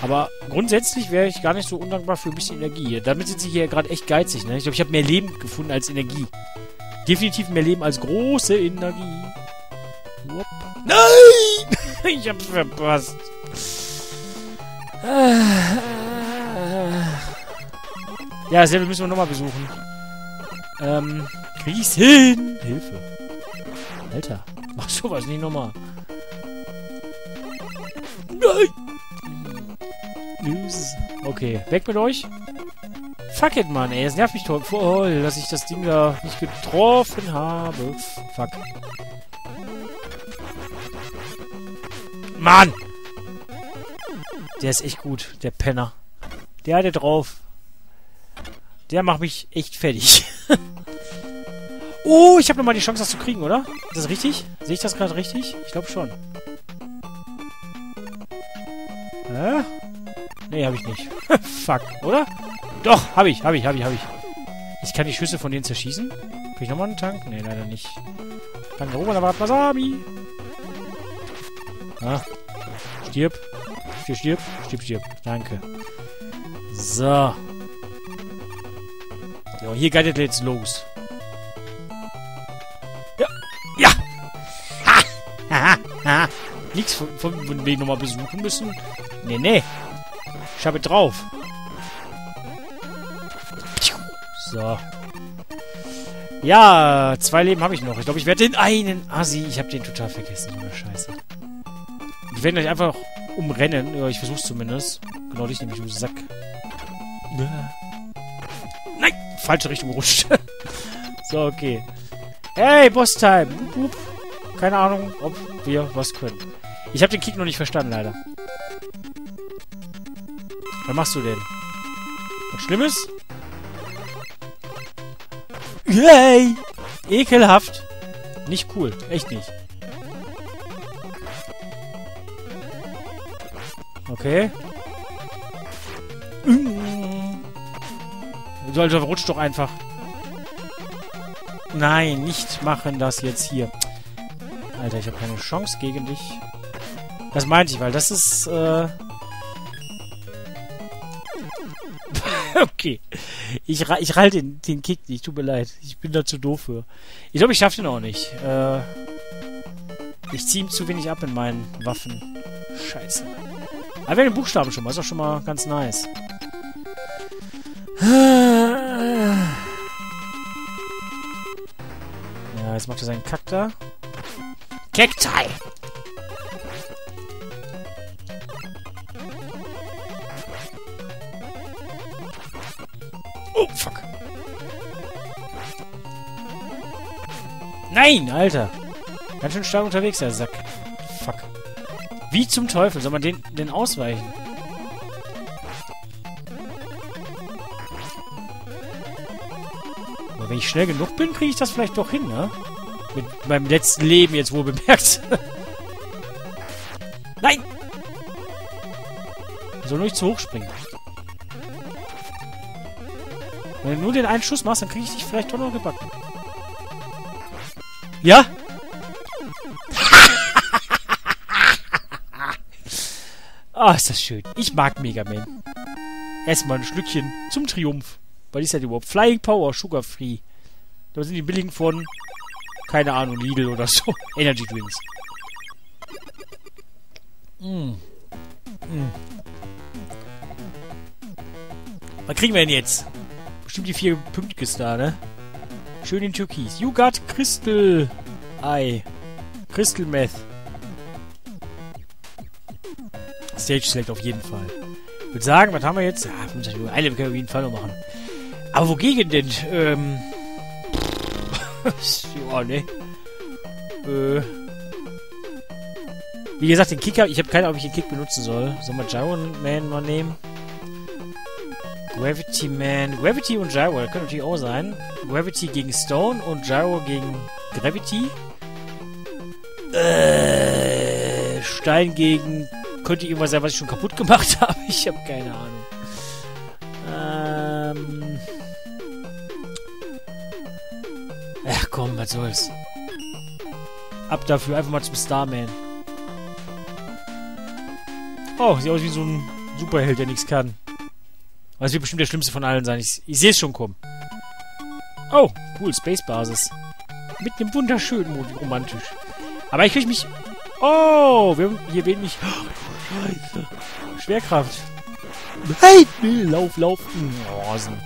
Aber grundsätzlich wäre ich gar nicht so undankbar für ein bisschen Energie. Damit sind sie hier gerade echt geizig, ne? Ich glaube, ich habe mehr Leben gefunden als Energie. Definitiv mehr Leben als große Energie. Whoop. Nein! ich hab's verpasst. Ja, dasselbe müssen wir nochmal besuchen. Ähm, ich's hin? Hilfe. Alter, mach sowas nicht nochmal. Nein! Okay, weg mit euch. Fuck it, Mann, ey. Es nervt mich voll, dass ich das Ding da nicht getroffen habe. Fuck. Mann! Der ist echt gut, der Penner. Der hatte drauf. Der macht mich echt fertig. oh, ich habe nochmal die Chance, das zu kriegen, oder? Ist das richtig? Sehe ich das gerade richtig? Ich glaube schon. Hä? Nee, habe ich nicht. Fuck, oder? Doch, habe ich, habe ich, habe ich, habe ich. Ich kann die Schüsse von denen zerschießen. Krieg ich nochmal einen Tank? Nee, leider nicht. Danke, Oberlabat Masami. Ah. Stirb. Stirb, stirb. Stirb, stirb. Danke. So. So, hier geht es jetzt los. Ja. Ja. Ha. Ha. Ha. Nichts von, von, von wegen nochmal besuchen müssen. Nee, nee. Ich habe drauf. So. Ja, zwei Leben habe ich noch. Ich glaube, ich werde den einen... Assi, ich habe den total vergessen. Eine Scheiße. Wir werden euch einfach umrennen. Ja, ich versuch's zumindest. Genau dich nämlich, du Sack. Nein! Falsche Richtung gerutscht. so, okay. Hey, Boss-Time! Keine Ahnung, ob wir was können. Ich habe den Kick noch nicht verstanden, leider. Was machst du denn? Was Schlimmes? Yay! Ekelhaft. Nicht cool. Echt nicht. Okay. Du Alter, rutsch doch einfach. Nein, nicht machen das jetzt hier. Alter, ich habe keine Chance gegen dich. Das meinte ich, weil das ist, äh... okay. Ich, ich halte den, den Kick nicht, tut mir leid. Ich bin da zu doof für. Ich glaube, ich schaffe den auch nicht. Äh, ich ziehe ihm zu wenig ab in meinen Waffen. Scheiße. Aber wir haben den Buchstaben schon mal. Ist auch schon mal ganz nice. Ja, jetzt macht er seinen Kack da. Cacti! Nein, Alter. Ganz schön stark unterwegs, der Sack. Fuck. Wie zum Teufel soll man den, den ausweichen? Aber wenn ich schnell genug bin, kriege ich das vielleicht doch hin, ne? Mit meinem letzten Leben jetzt wohl bemerkt. Nein! Ich soll nur nicht zu hoch springen. Wenn du nur den einen Schuss machst, dann kriege ich dich vielleicht doch noch gebacken. Ja? Ah, oh, ist das schön. Ich mag Mega Man. Erstmal ein Schlückchen zum Triumph. Was ist das überhaupt? Flying Power, Sugar Free. Da sind die billigen von, keine Ahnung, Lidl oder so. Energy Drinks. Mm. Mm. Was kriegen wir denn jetzt? Bestimmt die vier Pünktchen da, ne? Schön in Türkis. You got Crystal Eye. Crystal Meth. Stage Select auf jeden Fall. Ich würde sagen, was haben wir jetzt? Ja, 25 Uhr. Eine können wir auf jeden Fall noch machen. Aber wogegen denn? Ähm. ja, ne. Äh. Wie gesagt, den Kicker, ich habe keine Ahnung, ob ich den Kick benutzen soll. Sollen wir Gyro Man mal nehmen? Gravity Man. Gravity und Gyro, das könnte natürlich auch sein. Gravity gegen Stone und Gyro gegen Gravity. Äh, Stein gegen. Könnte irgendwas sein, was ich schon kaputt gemacht habe. Ich habe keine Ahnung. Ähm. Ach komm, was soll's. Ab dafür, einfach mal zum Starman. Oh, sieht aus wie so ein Superheld, der nichts kann. Aber es wird bestimmt der schlimmste von allen sein. Ich, ich sehe es schon kommen. Oh, cool, Space Basis. Mit einem wunderschönen Mond, romantisch. Aber ich kriege mich... Oh, wir hier wenig... Oh, Scheiße. Schwerkraft. Will, lauf, lauf. Rosen.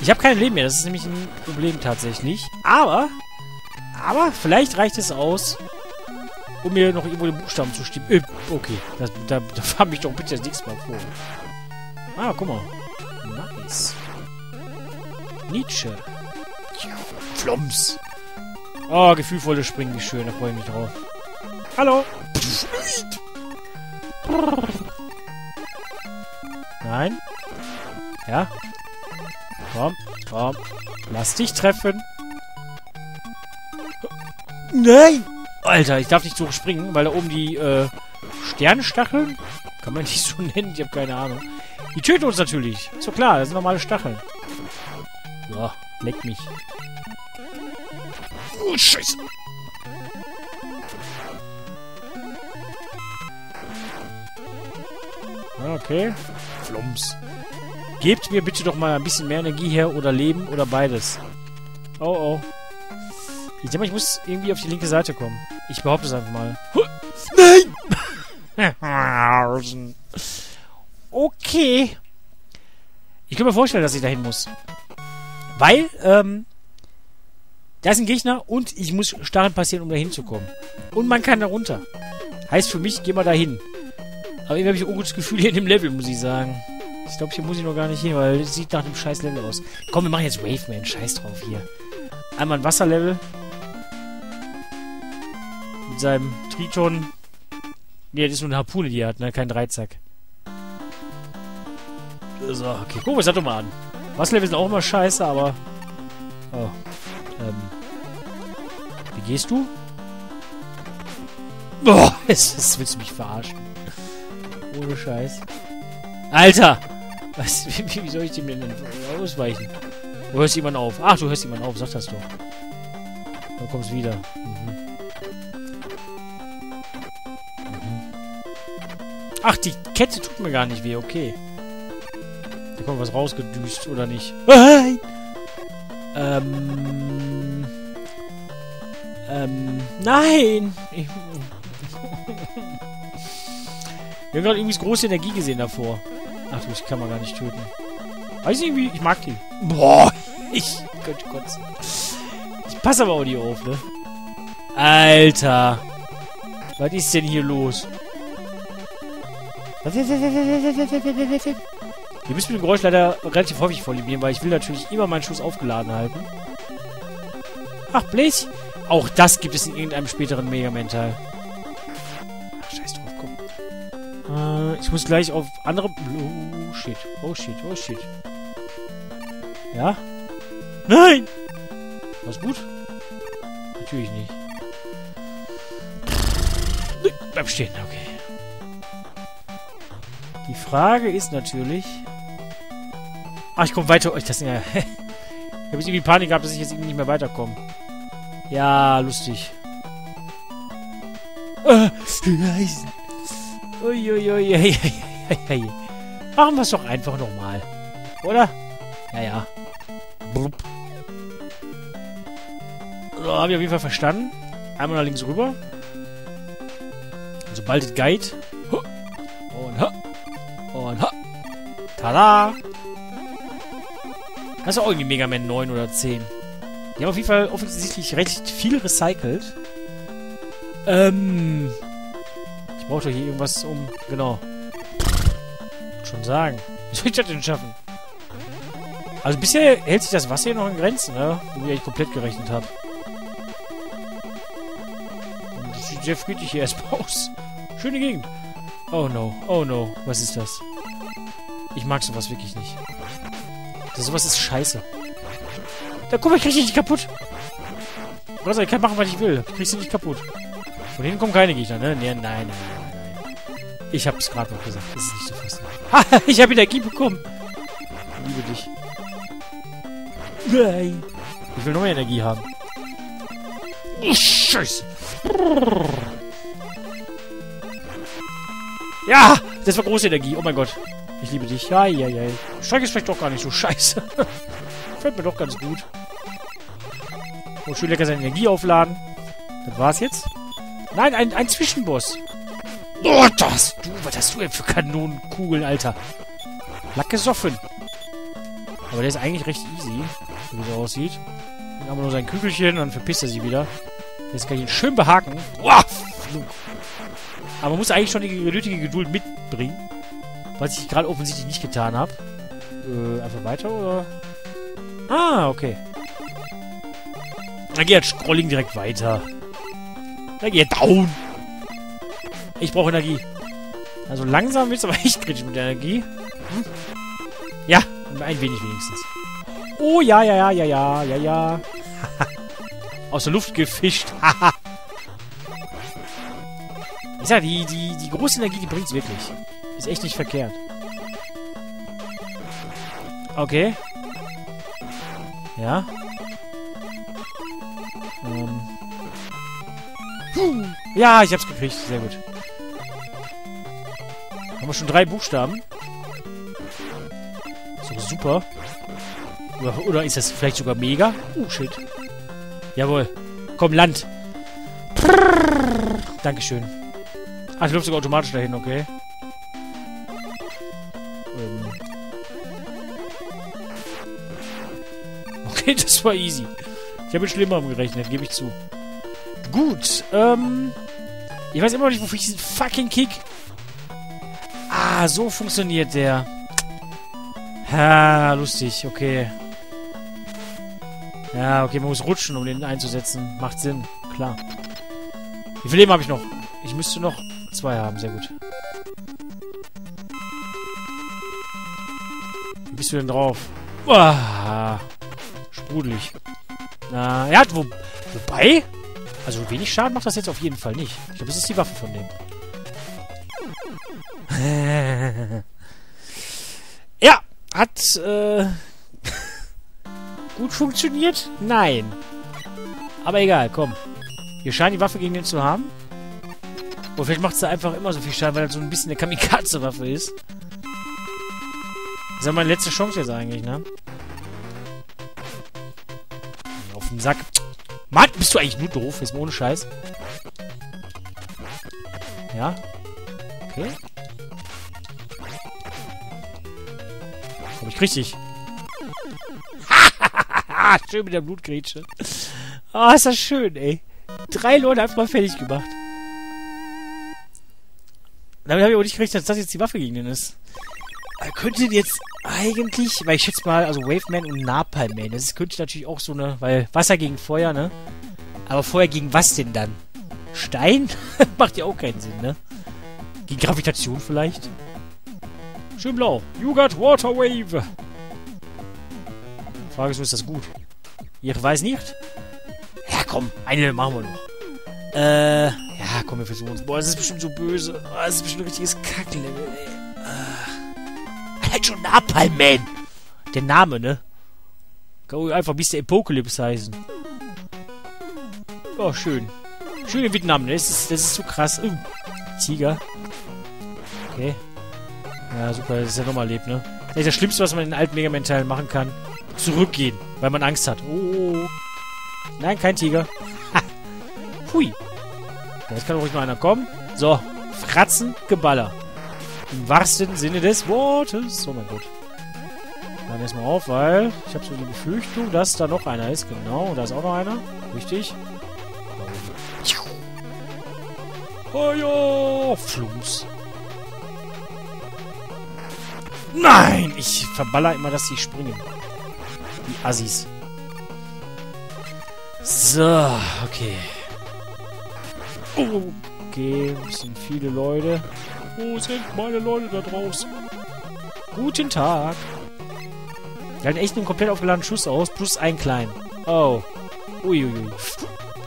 Ich habe kein Leben mehr, das ist nämlich ein Problem tatsächlich. Aber, aber vielleicht reicht es aus, um mir noch irgendwo den Buchstaben zu stimmen. Äh, okay, das, da, da fahr mich doch bitte das nächste Mal vor. Ah, guck mal. Nice. Nietzsche. Flums. Oh, gefühlvolle Springen, wie schön, da freue ich mich drauf. Hallo. Nein. Ja. Komm, komm. Lass dich treffen. Nein! Alter, ich darf nicht so springen, weil da oben die, äh, Sternstacheln? Kann man nicht so nennen, ich habe keine Ahnung. Die töten uns natürlich. Ist doch klar, das sind normale Stacheln. So, leck mich. Oh, Scheiße. Okay. Flums. Gebt mir bitte doch mal ein bisschen mehr Energie her oder Leben oder beides. Oh, oh. Ich denke mal, ich muss irgendwie auf die linke Seite kommen. Ich behaupte es einfach mal. Nein! okay. Ich kann mir vorstellen, dass ich dahin muss. Weil, ähm, da ist ein Gegner und ich muss Starren passieren, um da hinzukommen. Und man kann da runter. Heißt für mich, geh mal da hin. Aber irgendwie habe ich ein ungutes Gefühl hier in dem Level, muss ich sagen. Ich glaube, hier muss ich noch gar nicht hin, weil es sieht nach einem scheiß Level aus. Komm, wir machen jetzt Waveman. Scheiß drauf hier. Einmal ein Wasserlevel. Mit seinem Triton. Ne, das ist nur eine Harpune, die er hat, ne? Kein Dreizack. So, okay. Guck, wir das doch mal an. Wasserlevel sind auch immer scheiße, aber... Oh. Ähm. Wie gehst du? Boah, es, willst du mich verarschen. Ohne Scheiß. Alter! Was, wie, wie soll ich dem denn ausweichen? Du hörst jemanden auf. Ach, du hörst jemanden auf, sag das doch. Dann kommst wieder. Mhm. Mhm. Ach, die Kette tut mir gar nicht weh, okay. Da kommt was rausgedüst, oder nicht? Nein! Ähm... Ähm... Nein! Ich, Wir haben gerade irgendwie große Energie gesehen davor. Ach du, ich kann man gar nicht töten. Weiß ich irgendwie, ich mag die. Boah, ich könnte kotzen. Ich passe aber auch nicht auf, ne? Alter. Was ist denn hier los? Ihr müsst mit dem Geräusch leider relativ häufig vorlieben, weil ich will natürlich immer meinen Schuss aufgeladen halten. Ach, Blech. Auch das gibt es in irgendeinem späteren Mega Man-Teil. Äh, ich muss gleich auf andere... Oh, shit. Oh, shit. Oh, shit. Ja? Nein! War's gut? Natürlich nicht. Bleib stehen, okay. Die Frage ist natürlich... Ach, ich komme weiter... Ich, das, ja, ich habe jetzt irgendwie Panik gehabt, dass ich jetzt irgendwie nicht mehr weiterkomme. Ja, lustig. Äh, Uiuiui. Machen wir es doch einfach nochmal. Oder? Ja, ja. Blub. So, habe ich auf jeden Fall verstanden. Einmal nach links rüber. Sobald es geht. Und ha. Und ha. Tada! Das ist auch irgendwie Mega Man 9 oder 10. Die haben auf jeden Fall offensichtlich recht viel recycelt. Ähm braucht doch hier irgendwas um... Genau. Schon sagen. Wie soll ich das denn schaffen? Also bisher hält sich das Wasser hier noch in Grenzen, ne? Wo ich komplett gerechnet habe. Das sieht sehr friedlich hier erstmal aus. Schöne Gegend. Oh no, oh no. Was ist das? Ich mag sowas wirklich nicht. Das, sowas ist scheiße. Da guck mal, ich krieg dich nicht kaputt. Also, ich kann machen, was ich will. Ich krieg sie nicht kaputt. Von hinten kommen keine Gegner, ne? Nee, nein, nein, nein. Ich hab's gerade noch gesagt. Das ist nicht so fast. Ha, ich habe Energie bekommen. Ich liebe dich. Nein. Ich will mehr Energie haben. Oh, Scheiße. Ja, das war große Energie. Oh mein Gott. Ich liebe dich. Ja, ja, ja. Strecke ist vielleicht doch gar nicht so scheiße. Fällt mir doch ganz gut. Und schön lecker seine Energie aufladen. Das war's jetzt. Nein, ein, ein Zwischenboss. Oh, das, du, was hast du denn für Kanonenkugeln, Alter? Lack gesoffen. Aber der ist eigentlich recht easy, so wie es aussieht. Dann haben wir nur sein Kügelchen und dann verpisst er sich wieder. Jetzt kann ich ihn schön behaken. Wow, Aber man muss eigentlich schon die nötige Geduld mitbringen. Was ich gerade offensichtlich nicht getan habe. Äh, einfach weiter, oder? Ah, okay. Dann geht jetzt Scrolling direkt weiter. Dann geht down. Ich brauche Energie. Also langsam wird es aber echt kritisch mit der Energie. Hm? Ja, ein wenig wenigstens. Oh, ja, ja, ja, ja, ja, ja, ja. Aus der Luft gefischt. ich sag, die, die, die große Energie, die bringt's wirklich. Ist echt nicht verkehrt. Okay. Ja. Ähm. Ja, ich hab's gekriegt. Sehr gut. Haben wir schon drei Buchstaben. So, super. Oder, oder ist das vielleicht sogar mega? Oh, shit. Jawohl. Komm, Land. Prrr. Dankeschön. Ach, ich läuft sogar automatisch dahin, okay. das war easy. Ich habe mit Schlimmerem gerechnet, gebe ich zu. Gut, ähm... Ich weiß immer noch nicht, wofür ich diesen fucking Kick... Ah, so funktioniert der. Ha, lustig, okay. Ja, okay, man muss rutschen, um den einzusetzen. Macht Sinn, klar. Wie viel Leben habe ich noch? Ich müsste noch zwei haben, sehr gut. Wie bist du denn drauf? Uah, sprudelig. Na, ja, wo, wobei... Also wenig Schaden macht das jetzt auf jeden Fall nicht. Ich glaube, das ist die Waffe von dem. ja, hat äh, gut funktioniert? Nein. Aber egal, komm. Wir scheinen die Waffe gegen den zu haben. Oder vielleicht macht es da einfach immer so viel Schaden, weil das so ein bisschen eine Kamikaze-Waffe ist. Das ist ja meine letzte Chance jetzt eigentlich, ne? Sack. Mann, bist du eigentlich nur doof? Ist mal ohne Scheiß. Ja. Okay. Komm ich richtig. schön mit der Blutgrätsche. Oh, ist das schön, ey. Drei Leute einfach mal fertig gemacht. Damit habe ich auch nicht gerechnet, dass das jetzt die Waffe gegen den ist. Er könnte jetzt eigentlich, weil ich schätze mal, also Waveman und Napalm Man, das könnte natürlich auch so eine, weil Wasser gegen Feuer, ne? Aber Feuer gegen was denn dann? Stein? Macht ja auch keinen Sinn, ne? Gegen Gravitation vielleicht? Schön blau. You got water wave. Frage ist, ist das gut? Ich weiß nicht. Ja, komm. Eine machen wir noch. Äh, ja, komm, wir versuchen es. Boah, das ist bestimmt so böse. Oh, das ist bestimmt ein richtiges Kacklevel, ey. Schon Napalm Man. Der Name, ne? Kann einfach Mr. Apocalypse heißen. Oh, schön. Schön in Vietnam, ne? Das ist, das ist so krass. Uh, Tiger. Okay. Ja, super, dass er nochmal lebt, ne? Das ist das Schlimmste, was man in alten Mega Man-Teilen machen kann. Zurückgehen, weil man Angst hat. Oh. Nein, kein Tiger. Ha. Hui. Jetzt kann ruhig mal einer kommen. So. Fratzen, Geballer. Im wahrsten Sinne des Wortes. Oh mein Gott. Dann erstmal auf, weil ich habe so die Befürchtung, dass da noch einer ist. Genau, und da ist auch noch einer. Richtig. Oh ja, Flums. Nein! Ich verballer immer, dass sie springen. Die Assis. So, okay. Oh, okay, es sind viele Leute. Wo sind meine Leute da draußen? Guten Tag. Wir halten echt einen komplett aufgeladenen Schuss aus, plus einen kleinen. Oh. Uiuiui.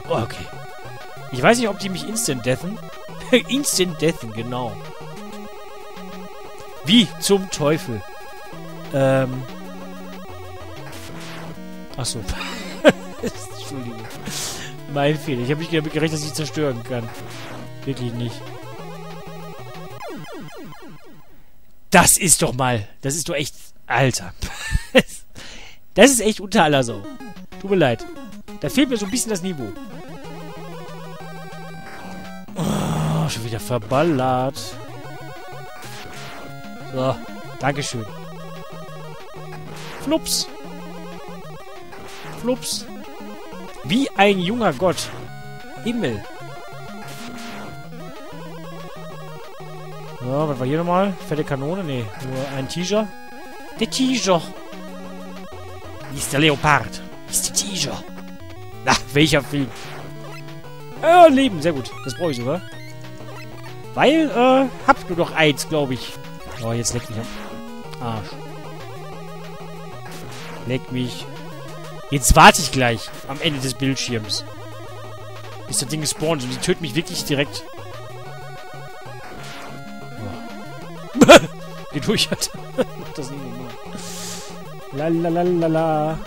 Oh, okay. Ich weiß nicht, ob die mich instant deathen. instant deathen, genau. Wie zum Teufel? Ähm. Achso. Entschuldigung. Mein Fehler. Ich habe nicht damit gerechnet, dass ich zerstören kann. Wirklich nicht. Das ist doch mal... Das ist doch echt... Alter. das ist echt unter aller Sau. Tut mir leid. Da fehlt mir so ein bisschen das Niveau. Oh, schon wieder verballert. So, Dankeschön. Flups. Flups. Wie ein junger Gott. Himmel. Was war hier nochmal? Fette Kanone? Nee, nur ein Tiger. Der Tiger. Ist der Leopard? Ist der Tiger? Na, welcher Film? Äh, Leben, sehr gut. Das brauche ich sogar. Weil, äh, hab nur noch eins, glaube ich. Oh, jetzt leck mich am Arsch. Leck mich. Jetzt warte ich gleich am Ende des Bildschirms. Bis das Ding gespawnt und die töten mich wirklich direkt. Durch, hat. Mach das nicht nochmal. Lalalala.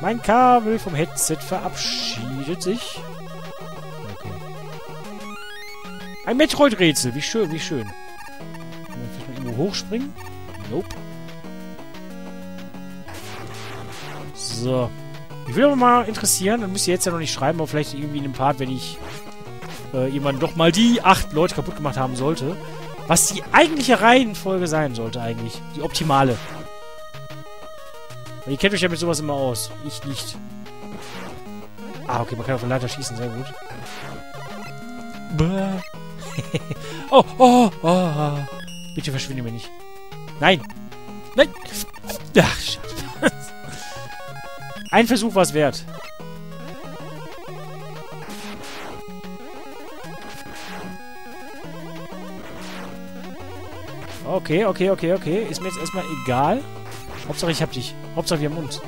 Mein Kabel vom Headset verabschiedet sich. Okay. Ein Metroid-Rätsel. Wie schön, wie schön. Kann man vielleicht mal irgendwo hochspringen? Nope. So. Ich würde aber mal interessieren, dann müsst ihr jetzt ja noch nicht schreiben, aber vielleicht irgendwie in einem Part, wenn ich äh, jemanden doch mal die acht Leute kaputt gemacht haben sollte. Was die eigentliche Reihenfolge sein sollte eigentlich. Die optimale. Weil ihr kennt euch ja mit sowas immer aus. Ich nicht. Ah, okay, man kann auf den Leiter schießen, sehr gut. oh, oh, oh. Bitte verschwinde mir nicht. Nein. Nein. Ach, schade. Ein Versuch war es wert. Okay, okay, okay, okay. Ist mir jetzt erstmal egal. Hauptsache ich hab dich. Hauptsache wir haben uns.